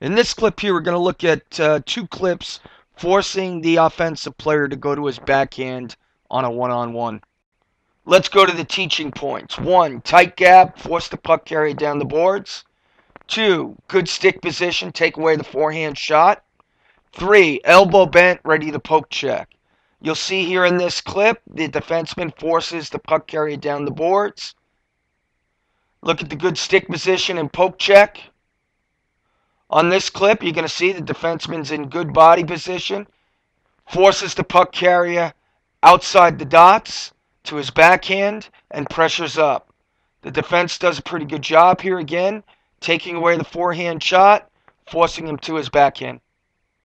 In this clip here, we're going to look at uh, two clips forcing the offensive player to go to his backhand on a one-on-one. Let's go to the teaching points. One, tight gap, force the puck carrier down the boards. Two, good stick position, take away the forehand shot. Three, elbow bent, ready to poke check. You'll see here in this clip, the defenseman forces the puck carrier down the boards. Look at the good stick position and poke check. On this clip, you're going to see the defenseman's in good body position, forces the puck carrier outside the dots to his backhand, and pressures up. The defense does a pretty good job here again, taking away the forehand shot, forcing him to his backhand.